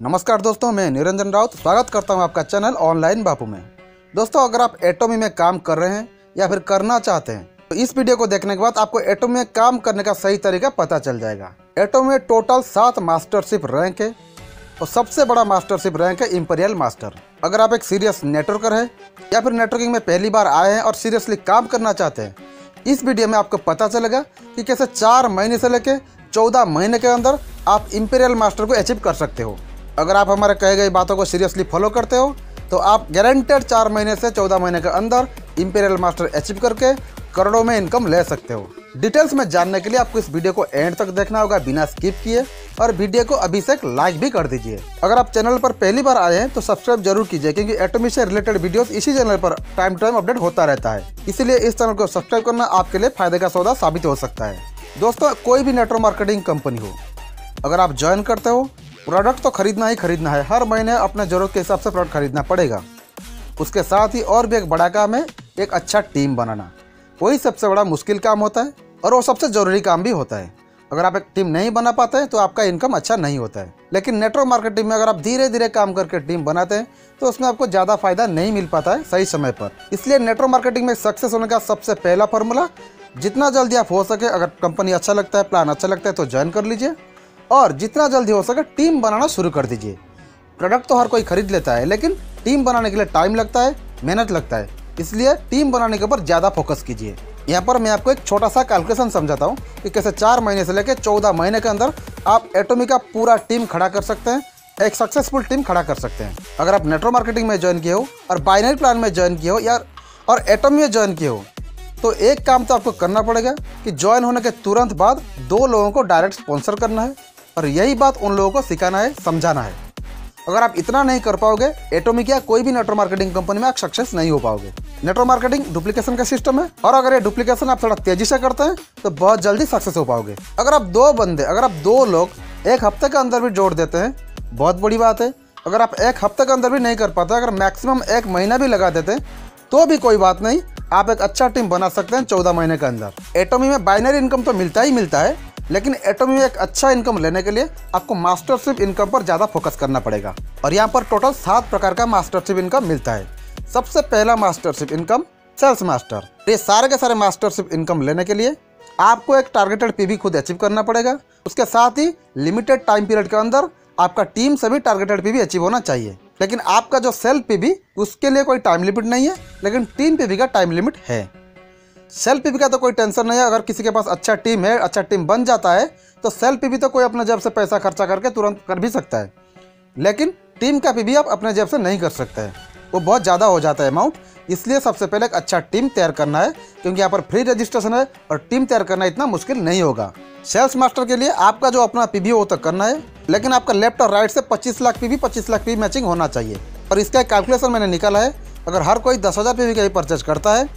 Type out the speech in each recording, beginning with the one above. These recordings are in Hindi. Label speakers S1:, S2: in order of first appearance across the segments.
S1: नमस्कार दोस्तों, मैं निरंजन राउत, स्वागत करता हूँ आपका चैनल ऑनलाइन बापू में। दोस्तों, अगर आप एटोमी में काम कर रहे हैं या फिर करना चाहते हैं तो इस वीडियो को देखने के बाद आपको एटोमी में काम करने का सही तरीका पता चल जाएगा। एटोमी में टोटल सात मास्टरशिप रैंक है और सबसे बड़ा मास्टरशिप रैंक है इम्पीरियल मास्टर अगर आप एक सीरियस नेटवर्कर है या फिर नेटवर्किंग में पहली बार आए हैं और सीरियसली काम करना चाहते हैं, इस वीडियो में आपको पता चलेगा कि कैसे चार महीने से लेकर चौदह महीने के अंदर आप इम्पीरियल मास्टर को अचीव कर सकते हो। अगर आप हमारे कहे गई बातों को सीरियसली फॉलो करते हो तो आप गारंटेड चार महीने से चौदह महीने के अंदर इम्पीरियल मास्टर अचीव करके करोड़ों में इनकम ले सकते हो। डिटेल्स में जानने के लिए आपको इस वीडियो को एंड तक देखना होगा बिना स्किप किए, और वीडियो को अभी से लाइक भी कर दीजिए। अगर आप चैनल पर पहली बार आए हैं तो सब्सक्राइब ज़रूर कीजिए, क्योंकि एटोमी से रिलेटेड वीडियोस इसी चैनल पर टाइम टाइम अपडेट होता रहता है। इसीलिए इस चैनल को सब्सक्राइब करना आपके लिए फ़ायदे का सौदा साबित हो सकता है। दोस्तों, कोई भी नेटवर्क मार्केटिंग कंपनी हो, अगर आप ज्वाइन करते हो प्रोडक्ट तो खरीदना ही खरीदना है। हर महीने अपने ज़रूरत के हिसाब से प्रोडक्ट खरीदना पड़ेगा। उसके साथ ही और भी एक बड़ा काम है, एक अच्छा टीम बनाना। वही सबसे बड़ा मुश्किल काम होता है और वो सबसे ज़रूरी काम भी होता है। अगर आप एक टीम नहीं बना पाते हैं तो आपका इनकम अच्छा नहीं होता है। लेकिन नेटवर्क मार्केटिंग में अगर आप धीरे धीरे काम करके टीम बनाते हैं तो उसमें आपको ज़्यादा फ़ायदा नहीं मिल पाता है सही समय पर। इसलिए नेटवर्क मार्केटिंग में सक्सेस होने का सबसे पहला फॉर्मूला जितना जल्दी आप हो सके, अगर कंपनी अच्छा लगता है प्लान अच्छा लगता है तो ज्वाइन कर लीजिए। और जितना जल्दी हो सके टीम बनाना शुरू कर दीजिए। प्रोडक्ट तो हर कोई खरीद लेता है, लेकिन टीम बनाने के लिए टाइम लगता है, मेहनत लगता है। इसलिए टीम बनाने के ऊपर ज़्यादा फोकस कीजिए। यहाँ पर मैं आपको एक छोटा सा कैलकुलेशन समझाता हूँ कि कैसे चार महीने से लेकर चौदह महीने के अंदर आप एटोमी का पूरा टीम खड़ा कर सकते हैं, एक सक्सेसफुल टीम खड़ा कर सकते हैं। अगर आप नेटवर्क मार्केटिंग में ज्वाइन किए हो, और बाइनरी प्लान में ज्वाइन किए हो, या और एटोमी में ज्वाइन किए हो तो एक काम तो आपको करना पड़ेगा कि ज्वाइन होने के तुरंत बाद दो लोगों को डायरेक्ट स्पॉन्सर करना है। और यही बात उन लोगों को सिखाना है, समझाना है। अगर आप इतना नहीं कर पाओगे एटोमिक या कोई भी नेटवर्क मार्केटिंग कंपनी में आप सक्सेस नहीं हो पाओगे। नेटवर्क मार्केटिंग डुप्लीकेशन का सिस्टम है, और अगर ये डुप्लीकेशन आप थोड़ा तेज़ी से करते हैं तो बहुत जल्दी सक्सेस हो पाओगे। अगर आप दो बंदे, अगर आप दो लोग एक हफ़्ते के अंदर भी जोड़ देते हैं, बहुत बड़ी बात है। अगर आप एक हफ़्ते के अंदर भी नहीं कर पाते, अगर मैक्सिमम एक महीना भी लगा देते तो भी कोई बात नहीं, आप एक अच्छा टीम बना सकते हैं चौदह महीने के अंदर। एटोमी में बाइनरी इनकम तो मिलता ही मिलता है लेकिन एटोमी में एक अच्छा इनकम लेने के लिए आपको मास्टरशिप इनकम पर ज़्यादा फोकस करना पड़ेगा। और यहाँ पर टोटल सात प्रकार का मास्टरशिप इनकम मिलता है। सबसे पहला मास्टरशिप इनकम सेल्स मास्टर ये सारे के सारे मास्टरशिप इनकम लेने के लिए आपको एक टारगेटेड पीवी खुद अचीव करना पड़ेगा। उसके साथ ही लिमिटेड टाइम पीरियड के अंदर आपका टीम से भी टारगेटेड पीवी अचीव होना चाहिए। लेकिन आपका जो सेल्फ पीवी उसके लिए कोई टाइम लिमिट नहीं है, लेकिन टीम पीवी का टाइम लिमिट है। सेल्फ पीवी का तो कोई टेंशन नहीं है। अगर किसी के पास अच्छा टीम है अच्छा टीम बन जाता है तो सेल्फ पीवी तो कोई अपने जेब से पैसा खर्चा करके तुरंत कर भी सकता है। लेकिन टीम का पीवी आप अपने जेब से नहीं कर सकते हैं। वो बहुत ज़्यादा हो जाता है अमाउंट इसलिए सबसे पहले एक अच्छा टीम तैयार करना है, क्योंकि यहाँ पर फ्री रजिस्ट्रेशन है और टीम तैयार करना इतना मुश्किल नहीं होगा। सेल्स मास्टर के लिए आपका जो अपना पीवी वो तो करना है, लेकिन आपका लेफ़्ट और राइट से 25 lakh PV 25 lakh PV matching होना चाहिए। और इसका एक कैलकुलेशन मैंने निकाला है, अगर हर कोई दस हज़ार पीवी का ही परचेज करता है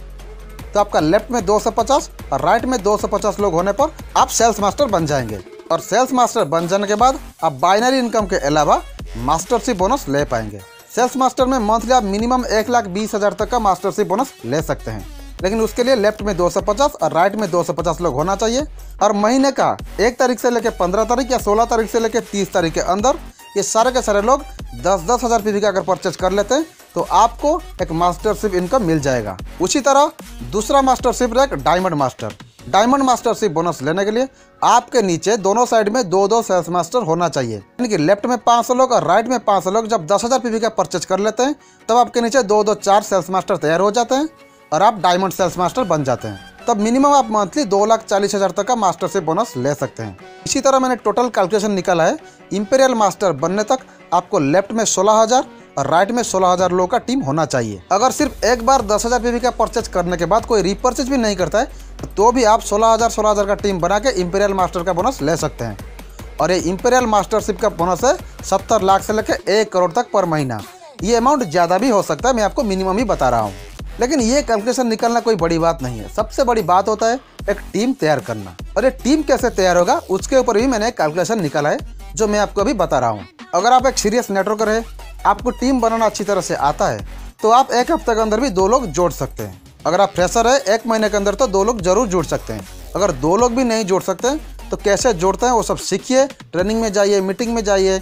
S1: तो आपका लेफ़्ट में 250 और राइट में 250 लोग होने पर आप सेल्स मास्टर बन जाएँगे। और सेल्स मास्टर बन जाने के बाद आप बाइनरी इनकम के अलावा मास्टरशिप बोनस ले पाएँगे। सेल्स मास्टर में मंथली आप मिनिमम एक लाख बीस हज़ार तक का मास्टरशिप बोनस ले सकते हैं। लेकिन उसके लिए लेफ़्ट में 250 और राइट में 250 लोग होना चाहिए। और महीने का एक तारीख से लेकर पंद्रह तारीख या सोलह तारीख से लेकर तीस तारीख के अंदर ये सारे के सारे लोग दस दस हज़ार पी का अगर परचेज कर लेते हैं तो आपको एक मास्टरशिप इनकम मिल जाएगा। उसी तरह दूसरा mastership rank diamond master diamond mastership bonus लेने के लिए आपके नीचे दोनों साइड में दो दो सेल्स मास्टर होना चाहिए। यानी कि लेफ़्ट में 500 लोग और राइट में 500 लोग जब दस हज़ार पीवी का परचेज कर लेते हैं, तब आपके नीचे दो दो चार सेल्स मास्टर तैयार हो जाते हैं और आप डायमंड सेल्स मास्टर बन जाते हैं। तब मिनिमम आप मंथली दो लाख चालीस हज़ार तक का मास्टरशिप बोनस ले सकते हैं। इसी तरह मैंने टोटल कैलकुलेशन निकाला है। इंपेरियल मास्टर बनने तक आपको लेफ़्ट में सोलह हज़ार और राइट में सोलह हज़ार लोगों का टीम होना चाहिए। अगर सिर्फ़ एक बार दस हज़ार पीवी का परचेज करने के बाद कोई रिपर्चेज भी नहीं करता है तो भी आप सोलह हज़ार सोलह हज़ार का टीम बना के इंपेरियल मास्टर का बोनस ले सकते हैं। और ये इंपेरियल मास्टरशिप का बोनस है सत्तर लाख से लेकर एक करोड़ तक पर महीना। ये अमाउंट ज़्यादा भी हो सकता है, मैं आपको मिनिमम ही बता रहा हूँ। लेकिन ये कैलकुलेशन निकलना कोई बड़ी बात नहीं है। सबसे बड़ी बात होता है एक टीम तैयार करना। और ये टीम कैसे तैयार होगा, उसके ऊपर भी मैंने कैलकुलेशन निकाला है, जो मैं आपको अभी बता रहा हूँ। अगर आप एक सीरियस नेटवर्कर है आपको टीम बनाना अच्छी तरह से आता है तो आप एक हफ़्ते के अंदर भी दो लोग जोड़ सकते हैं। अगर आप फ्रेशर है, एक महीने के अंदर तो दो लोग ज़रूर जुड़ सकते हैं। अगर दो लोग भी नहीं जोड़ सकते तो कैसे जोड़ते हैं, वो सब सीखिए ट्रेनिंग में जाइए मीटिंग में जाइए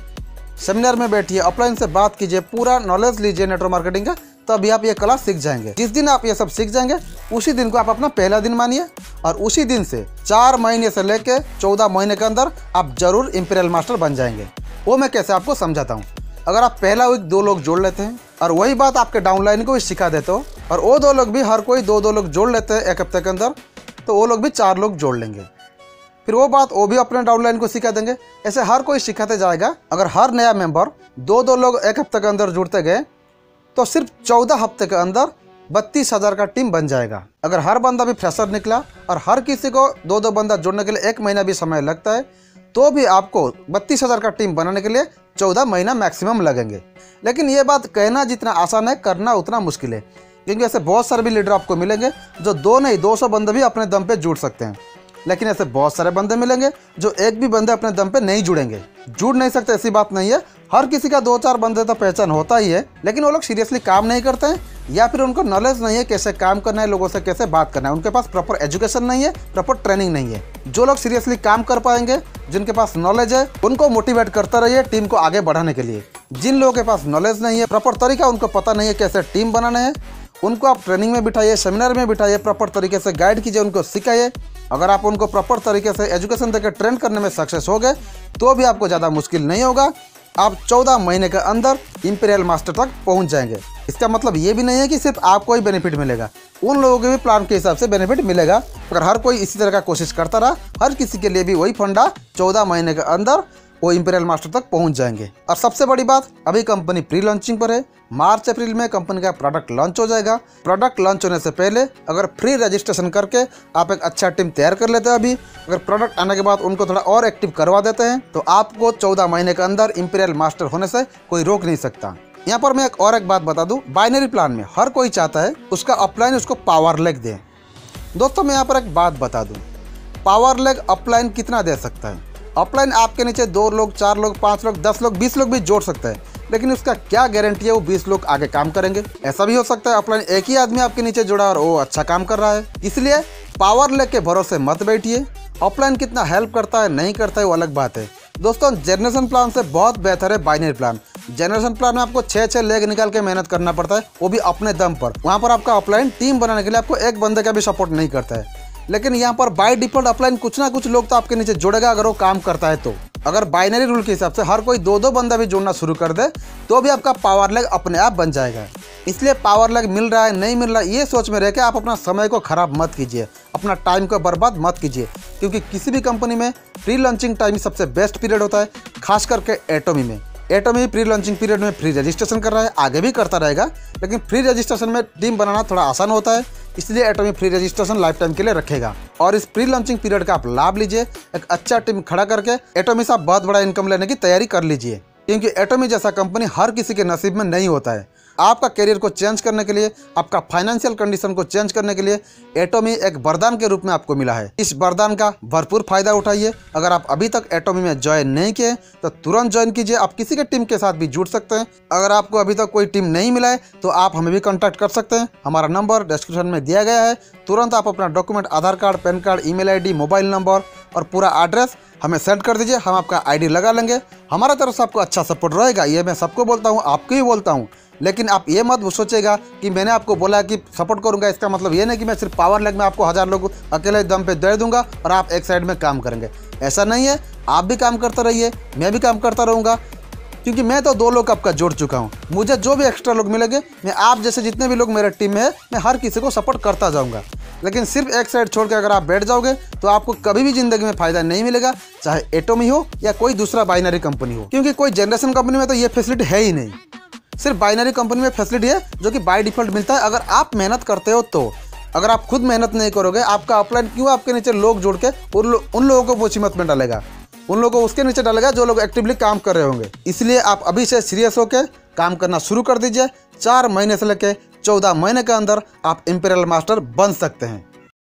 S1: सेमिनार में बैठिए अपलाइन से बात कीजिए, पूरा नॉलेज लीजिए नेटवर्क मार्केटिंग का, तभी आप ये कला सीख जाएँगे। जिस दिन आप ये सब सीख जाएँगे, उसी दिन को आप अपना पहला दिन मानिए और उसी दिन से चार महीने से लेके चौदह महीने के अंदर आप ज़रूर इंपीरियल मास्टर बन जाएँगे। वो मैं कैसे आपको समझाता हूँ। अगर आप पहला वीक दो लोग जोड़ लेते हैं, और वही बात आपके डाउनलाइन को भी सिखा देते हो, और वो दो लोग भी हर कोई दो दो लोग जोड़ लेते हैं एक हफ़्ते के अंदर तो वो लोग भी चार लोग जोड़ लेंगे। फिर वो बात वो भी अपने डाउनलाइन को सिखा देंगे। ऐसे हर कोई सिखाते जाएगा, अगर हर नया मेंबर दो दो लोग एक हफ़्ते के अंदर जुड़ते गए तो सिर्फ़ चौदह हफ़्ते के अंदर बत्तीस हज़ार का टीम बन जाएगा। अगर हर बंदा भी फ्रेशर निकला, और हर किसी को दो दो बंदा जोड़ने के लिए एक महीना भी समय लगता है तो भी आपको बत्तीस हज़ार का टीम बनाने के लिए चौदह महीना मैक्सिमम लगेंगे। लेकिन ये बात कहना जितना आसान है, करना उतना मुश्किल है। क्योंकि ऐसे बहुत सारे भी लीडर आपको मिलेंगे, जो दो नहीं, दो सौ बंदे भी अपने दम पे जुड़ सकते हैं। लेकिन ऐसे बहुत सारे बंदे मिलेंगे, जो एक भी बंदे अपने दम पे नहीं जुड़ेंगे। जुड़ नहीं सकते, ऐसी बात नहीं है। हर किसी का दो चार बंदे तो पहचान होता ही है, लेकिन वो लोग सीरियसली काम नहीं करते हैं। या फिर उनको नॉलेज नहीं है कैसे काम करना है, लोगों से कैसे बात करना है। उनके पास प्रॉपर एजुकेशन नहीं है प्रॉपर ट्रेनिंग नहीं है। जो लोग सीरियसली काम कर पाएँगे, जिनके पास नॉलेज है, उनको मोटिवेट करता रहिए टीम को आगे बढ़ाने के लिए। जिन लोगों के पास नॉलेज नहीं है प्रॉपर तरीका उनको पता नहीं है कैसे टीम बनाना है, उनको आप ट्रेनिंग में बिठाइए सेमिनार में बिठाइए प्रॉपर तरीके से गाइड कीजिए, उनको सिखाइए। अगर आप उनको प्रॉपर तरीके से एजुकेशन देकर ट्रेन करने में सक्सेस हो गए तो भी आपको ज़्यादा मुश्किल नहीं होगा। आप 14 महीने के अंदर इंपीरियल मास्टर तक पहुँच जाएँगे। इसका मतलब ये भी नहीं है कि सिर्फ़ आपको ही बेनिफिट मिलेगा। उन लोगों के भी प्लान के हिसाब से बेनिफिट मिलेगा। अगर हर कोई इसी तरह का कोशिश करता रहा, हर किसी के लिए भी वही फंडा चौदह महीने के अंदर वो इंपीरियल मास्टर तक पहुँच जाएँगे। और सबसे बड़ी बात, अभी कंपनी प्री लॉन्चिंग पर है। मार्च अप्रैल में कंपनी का प्रोडक्ट लॉन्च हो जाएगा। प्रोडक्ट लॉन्च होने से पहले अगर फ्री रजिस्ट्रेशन करके आप एक अच्छा टीम तैयार कर लेते हैं अभी, अगर प्रोडक्ट आने के बाद उनको थोड़ा और एक्टिव करवा देते हैं तो आपको चौदह महीने के अंदर इंपीरियल मास्टर होने से कोई रोक नहीं सकता। यहाँ पर मैं एक और एक बात बता दूँ। बाइनरी प्लान में हर कोई चाहता है उसका अपलाइन उसको पावर लेग दे। दोस्तों, मैं यहाँ पर एक बात बता दूँ। पावर लेग अपलाइन कितना दे सकता है? अपलाइन आपके नीचे दो लोग, चार लोग, पाँच लोग, दस लोग, बीस लोग भी जोड़ सकते हैं। लेकिन उसका क्या गारंटी है? वो बीस लोग आगे काम करेंगे। ऐसा भी हो सकता है अपलाइन एक ही आदमी आपके नीचे जुड़ा और वो अच्छा काम कर रहा है। इसलिए पावर लेग के भरोसे मत बैठिए। ऑफलाइन कितना हेल्प करता है, नहीं करता है, वो अलग बात है। दोस्तों जनरेशन प्लान से बहुत बेहतर है बाइनरी प्लान जनरेशन प्लान में आपको छः छः लेग निकाल के मेहनत करना पड़ता है, वो भी अपने दम पर। वहाँ पर आपका ऑफलाइन टीम बनाने के लिए आपको एक बंदे का भी सपोर्ट नहीं करता है। लेकिन यहाँ पर बाय डिफ़ॉल्ट अपलाइन कुछ ना कुछ लोग तो आपके नीचे जुड़ेगा अगर वो काम करता है तो। अगर बाइनरी रूल के हिसाब से हर कोई दो दो बंदा भी जोड़ना शुरू कर दे तो भी आपका पावर लेग अपने आप बन जाएगा। इसलिए पावर लेग मिल रहा है, नहीं मिल रहा है ये सोच में रह के आप अपना समय को खराब मत कीजिए। अपना टाइम को बर्बाद मत कीजिए। क्योंकि किसी भी कंपनी में प्री लॉन्चिंग टाइम सबसे बेस्ट पीरियड होता है, खास करके एटोमी में। एटोमी प्री लॉन्चिंग पीरियड में फ्री रजिस्ट्रेशन कर रहा है, आगे भी करता रहेगा, लेकिन फ्री रजिस्ट्रेशन में टीम बनाना थोड़ा आसान होता है, इसलिए Atomy free registration life time के लिए रखेगा। और इस प्री लॉन्चिंग पीरियड का आप लाभ लीजिए, एक अच्छा टीम खड़ा करके एटोमी से बहुत बड़ा इनकम लेने की तैयारी कर लीजिए, क्योंकि एटोमी जैसा कंपनी हर किसी के नसीब में नहीं होता है। आपका करियर को चेंज करने के लिए, आपका फाइनेंशियल कंडीशन को चेंज करने के लिए एटोमी एक वरदान के रूप में आपको मिला है। इस वरदान का भरपूर फ़ायदा उठाइए। अगर आप अभी तक एटोमी में ज्वाइन नहीं किए तो तुरंत ज्वाइन कीजिए। आप किसी के टीम के साथ भी जुड़ सकते हैं। अगर आपको अभी तक कोई टीम नहीं मिला है तो आप हमें भी कॉन्टैक्ट कर सकते हैं। हमारा नंबर डिस्क्रिप्शन में दिया गया है। तुरंत आप अपना document Aadhaar card PAN card email ID mobile number और पूरा एड्रेस हमें सेंड कर दीजिए। हम आपका आईडी लगा लेंगे। हमारा तरफ़ से आपको अच्छा सपोर्ट रहेगा। ये मैं सबको बोलता हूँ, आपको ही बोलता हूँ। लेकिन आप ये मत सोचेगा कि मैंने आपको बोला कि सपोर्ट करूँगा, इसका मतलब ये नहीं कि मैं सिर्फ़ पावर लेग में आपको हज़ार लोग अकेले दम पे दे दूँगा और आप एक साइड में काम करेंगे। ऐसा नहीं है, आप भी काम करते रहिए, मैं भी काम करता रहूँगा, क्योंकि मैं तो दो लोग आपका जोड़ चुका हूँ। मुझे जो भी एक्स्ट्रा लोग मिलेंगे, मैं आप जैसे जितने भी लोग मेरे टीम में है, मैं हर किसी को सपोर्ट करता जाऊँगा। लेकिन सिर्फ़ एक साइड छोड़ के अगर आप बैठ जाओगे तो आपको कभी भी ज़िंदगी में फ़ायदा नहीं मिलेगा, चाहे एटोमी हो या कोई दूसरा बाइनरी कंपनी हो। क्योंकि कोई जनरेशन कंपनी में तो ये फैसिलिटी है ही नहीं। सिर्फ़ बाइनरी कंपनी में फैसिलिटी है जो कि बाई डिफ़ॉल्ट मिलता है। अगर आप मेहनत करते हो तो। अगर आप खुद मेहनत नहीं करोगे आपका अपलाइन क्यों आपके नीचे लोग जोड़ के उन, लो, उन लोगों को मुसीबत में डालेगा? उन लोगों को उसके नीचे डालेगा जो लोग एक्टिवली काम कर रहे होंगे। इसलिए आप अभी से सीरियस होकर काम करना शुरू कर दीजिए। चार महीने से लेकर चौदह महीने के अंदर आप इंपेरियल मास्टर बन सकते हैं।